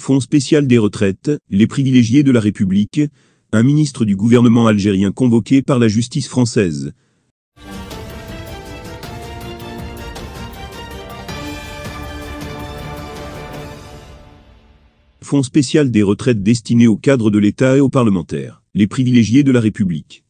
Fonds spécial des retraites, les privilégiés de la République, un ministre du gouvernement algérien convoqué par la justice française. Fonds spécial des retraites destiné aux cadres de l'État et aux parlementaires, les privilégiés de la République.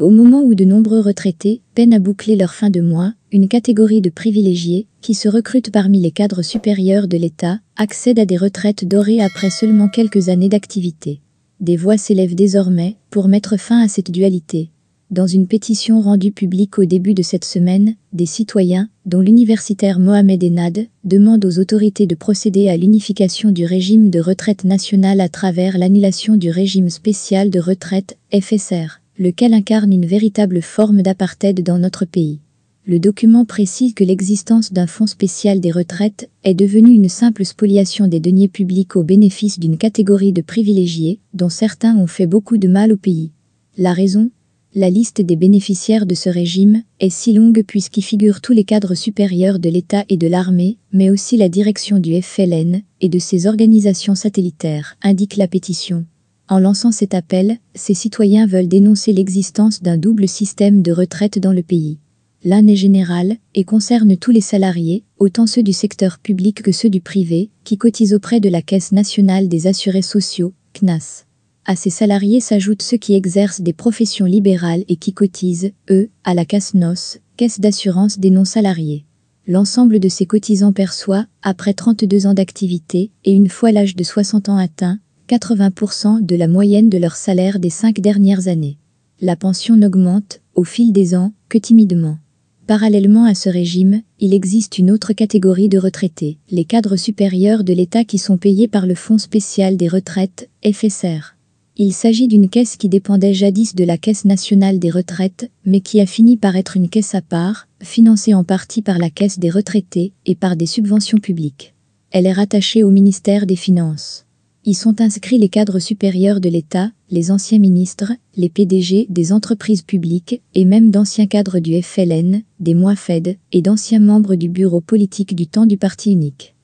Au moment où de nombreux retraités peinent à boucler leur fin de mois, une catégorie de privilégiés, qui se recrutent parmi les cadres supérieurs de l'État, accède à des retraites dorées après seulement quelques années d'activité. Des voix s'élèvent désormais pour mettre fin à cette dualité. Dans une pétition rendue publique au début de cette semaine, des citoyens, dont l'universitaire Mohamed Enad, demandent aux autorités de procéder à l'unification du régime de retraite nationale à travers l'annulation du régime spécial de retraite, FSR, lequel incarne une véritable forme d'apartheid dans notre pays. Le document précise que l'existence d'un fonds spécial des retraites est devenue une simple spoliation des deniers publics au bénéfice d'une catégorie de privilégiés, dont certains ont fait beaucoup de mal au pays. La raison? La liste des bénéficiaires de ce régime est si longue puisqu'y figurent tous les cadres supérieurs de l'État et de l'armée, mais aussi la direction du FLN et de ses organisations satellitaires, indique la pétition. En lançant cet appel, ces citoyens veulent dénoncer l'existence d'un double système de retraite dans le pays. L'un est général et concerne tous les salariés, autant ceux du secteur public que ceux du privé, qui cotisent auprès de la Caisse nationale des assurés sociaux, CNAS. À ces salariés s'ajoutent ceux qui exercent des professions libérales et qui cotisent, eux, à la CASNOS, Caisse d'assurance des non-salariés. L'ensemble de ces cotisants perçoit, après 32 ans d'activité et une fois l'âge de 60 ans atteint, 80% de la moyenne de leur salaire des cinq dernières années. La pension n'augmente, au fil des ans, que timidement. Parallèlement à ce régime, il existe une autre catégorie de retraités, les cadres supérieurs de l'État qui sont payés par le Fonds spécial des retraites, FSR. Il s'agit d'une caisse qui dépendait jadis de la Caisse nationale des retraites, mais qui a fini par être une caisse à part, financée en partie par la Caisse des retraités et par des subventions publiques. Elle est rattachée au ministère des Finances. Y sont inscrits les cadres supérieurs de l'État, les anciens ministres, les PDG des entreprises publiques et même d'anciens cadres du FLN, des MOIFED et d'anciens membres du bureau politique du temps du parti unique.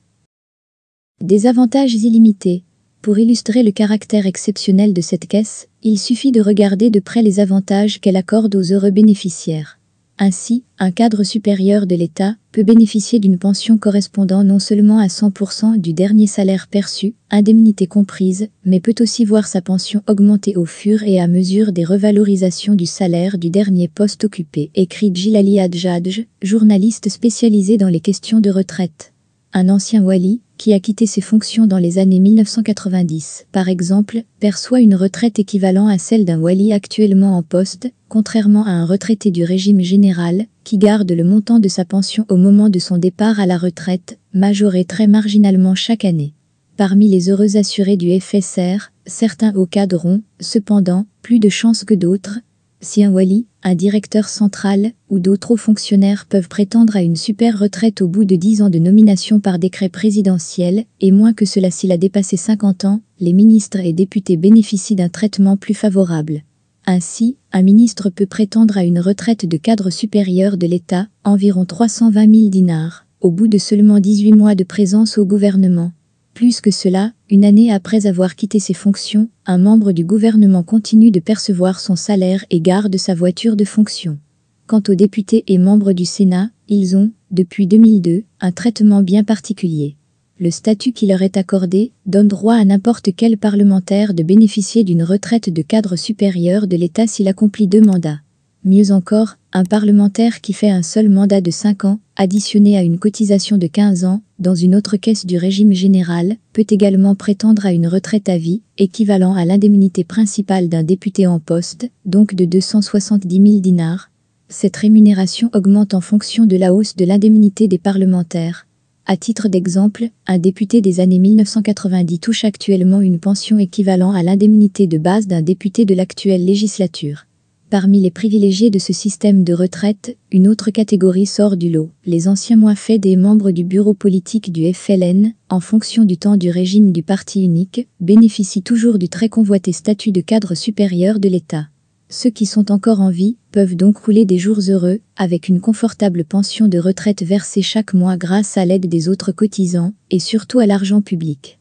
Des avantages illimités, pour illustrer le caractère exceptionnel de cette caisse, il suffit de regarder de près les avantages qu'elle accorde aux heureux bénéficiaires. Ainsi, un cadre supérieur de l'État peut bénéficier d'une pension correspondant non seulement à 100% du dernier salaire perçu, indemnité comprise, mais peut aussi voir sa pension augmenter au fur et à mesure des revalorisations du salaire du dernier poste occupé, écrit Gilali Adjadj, journaliste spécialisé dans les questions de retraite. Un ancien wali, qui a quitté ses fonctions dans les années 1990, par exemple, perçoit une retraite équivalente à celle d'un wali actuellement en poste, contrairement à un retraité du régime général, qui garde le montant de sa pension au moment de son départ à la retraite, majoré très marginalement chaque année. Parmi les heureux assurés du FSR, certains au cadront, cependant, plus de chances que d'autres, si un wali, un directeur central ou d'autres hauts fonctionnaires peuvent prétendre à une super retraite au bout de 10 ans de nomination par décret présidentiel, et moins que cela s'il a dépassé 50 ans, les ministres et députés bénéficient d'un traitement plus favorable. Ainsi, un ministre peut prétendre à une retraite de cadre supérieur de l'État, environ 320 000 dinars, au bout de seulement 18 mois de présence au gouvernement. Plus que cela, une année après avoir quitté ses fonctions, un membre du gouvernement continue de percevoir son salaire et garde sa voiture de fonction. Quant aux députés et membres du Sénat, ils ont, depuis 2002, un traitement bien particulier. Le statut qui leur est accordé donne droit à n'importe quel parlementaire de bénéficier d'une retraite de cadre supérieur de l'État s'il accomplit deux mandats. Mieux encore, un parlementaire qui fait un seul mandat de 5 ans, additionné à une cotisation de 15 ans, dans une autre caisse du régime général, peut également prétendre à une retraite à vie, équivalent à l'indemnité principale d'un député en poste, donc de 270 000 dinars. Cette rémunération augmente en fonction de la hausse de l'indemnité des parlementaires. À titre d'exemple, un député des années 1990 touche actuellement une pension équivalent à l'indemnité de base d'un député de l'actuelle législature. Parmi les privilégiés de ce système de retraite, une autre catégorie sort du lot. Les anciens moins faits des membres du bureau politique du FLN, en fonction du temps du régime du parti unique, bénéficient toujours du très convoité statut de cadre supérieur de l'État. Ceux qui sont encore en vie peuvent donc rouler des jours heureux, avec une confortable pension de retraite versée chaque mois grâce à l'aide des autres cotisants, et surtout à l'argent public.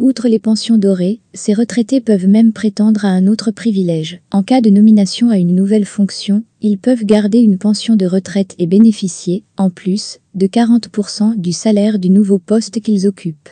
Outre les pensions dorées, ces retraités peuvent même prétendre à un autre privilège. En cas de nomination à une nouvelle fonction, ils peuvent garder une pension de retraite et bénéficier, en plus, de 40% du salaire du nouveau poste qu'ils occupent.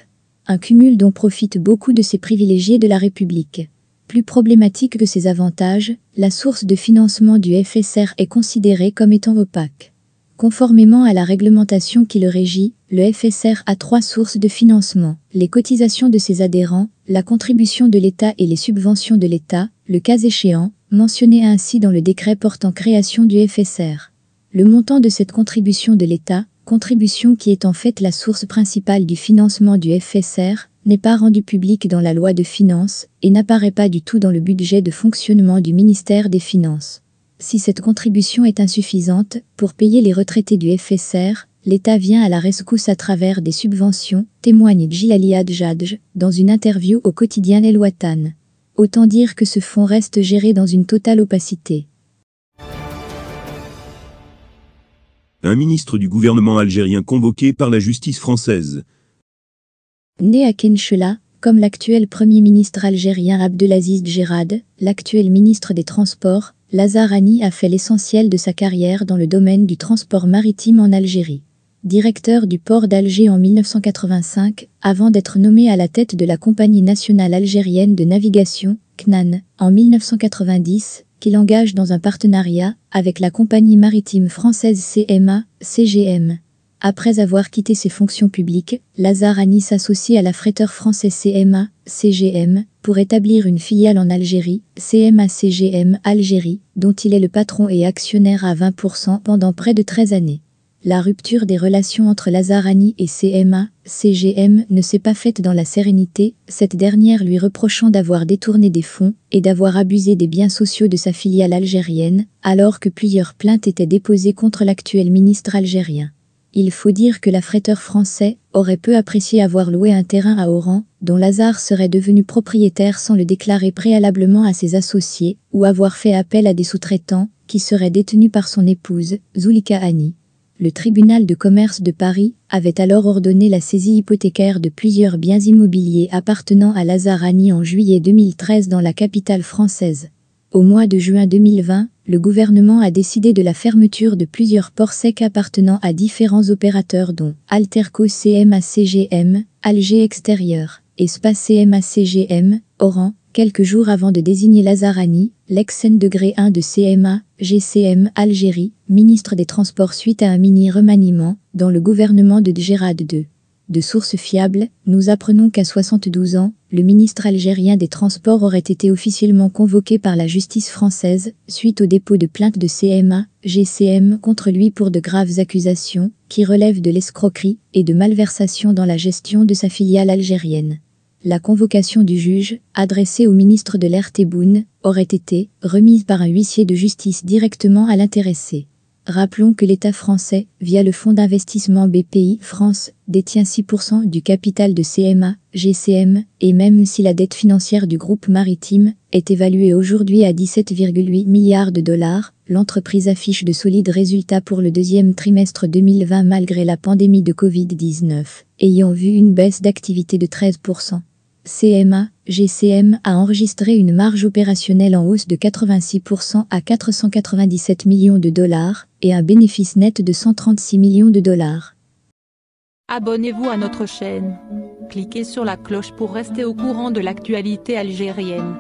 Un cumul dont profitent beaucoup de ces privilégiés de la République. Plus problématique que ces avantages, la source de financement du FSR est considérée comme étant opaque. Conformément à la réglementation qui le régit, le FSR a trois sources de financement, les cotisations de ses adhérents, la contribution de l'État et les subventions de l'État, le cas échéant, mentionné ainsi dans le décret portant création du FSR. Le montant de cette contribution de l'État, contribution qui est en fait la source principale du financement du FSR, n'est pas rendu public dans la loi de finances et n'apparaît pas du tout dans le budget de fonctionnement du ministère des Finances. Si cette contribution est insuffisante pour payer les retraités du FSR, l'État vient à la rescousse à travers des subventions, témoigne Djilali Adjadj dans une interview au quotidien El Watan. Autant dire que ce fonds reste géré dans une totale opacité. Un ministre du gouvernement algérien convoqué par la justice française. Né à Kenchela, comme l'actuel Premier ministre algérien Abdelaziz Djerad, l'actuel ministre des Transports, Lazarani a fait l'essentiel de sa carrière dans le domaine du transport maritime en Algérie. Directeur du port d'Alger en 1985, avant d'être nommé à la tête de la Compagnie nationale algérienne de navigation, CNAN, en 1990, qu'il engage dans un partenariat avec la compagnie maritime française CMA, CGM. Après avoir quitté ses fonctions publiques, Lazarani s'associe à la fretteur français CMA, CGM, pour établir une filiale en Algérie, CMA-CGM Algérie, dont il est le patron et actionnaire à 20% pendant près de 13 années. La rupture des relations entre Lazarani et CMA, CGM ne s'est pas faite dans la sérénité, cette dernière lui reprochant d'avoir détourné des fonds et d'avoir abusé des biens sociaux de sa filiale algérienne, alors que plusieurs plaintes étaient déposées contre l'actuel ministre algérien. Il faut dire que l'affréteur français aurait peu apprécié avoir loué un terrain à Oran, dont Lazare serait devenu propriétaire sans le déclarer préalablement à ses associés, ou avoir fait appel à des sous-traitants, qui seraient détenus par son épouse, Zulika Hani. Le tribunal de commerce de Paris avait alors ordonné la saisie hypothécaire de plusieurs biens immobiliers appartenant à Lazare Hani en juillet 2013 dans la capitale française. Au mois de juin 2020, le gouvernement a décidé de la fermeture de plusieurs ports secs appartenant à différents opérateurs dont Alterco CMA-CGM, Alger Extérieur, Espace CMA-CGM, Oran, quelques jours avant de désigner Lazarani, l'ex-N degré 1 de CMA, GCM Algérie, ministre des Transports suite à un mini-remaniement dans le gouvernement de Gérard II. De sources fiables, nous apprenons qu'à 72 ans, le ministre algérien des Transports aurait été officiellement convoqué par la justice française suite au dépôt de plainte de CMA, GCM contre lui pour de graves accusations qui relèvent de l'escroquerie et de malversation dans la gestion de sa filiale algérienne. La convocation du juge, adressée au ministre de l'air Tebboune, aurait été remise par un huissier de justice directement à l'intéressé. Rappelons que l'État français, via le fonds d'investissement BPI France, détient 6% du capital de CMA, GCM, et même si la dette financière du groupe maritime est évaluée aujourd'hui à 17,8 milliards de dollars, l'entreprise affiche de solides résultats pour le deuxième trimestre 2020 malgré la pandémie de Covid-19, ayant vu une baisse d'activité de 13%. CMA, GCM a enregistré une marge opérationnelle en hausse de 86% à 497 millions de dollars et un bénéfice net de 136 millions de dollars. Abonnez-vous à notre chaîne. Cliquez sur la cloche pour rester au courant de l'actualité algérienne.